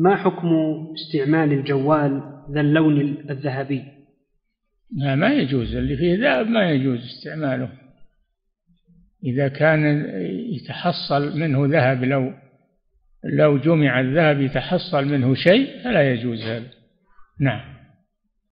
ما حكم استعمال الجوال ذا اللون الذهبي؟ لا ما يجوز. اللي فيه ذهب ما يجوز استعماله. إذا كان يتحصل منه ذهب لو لو جمع الذهب يتحصل منه شيء فلا يجوز هذا. نعم.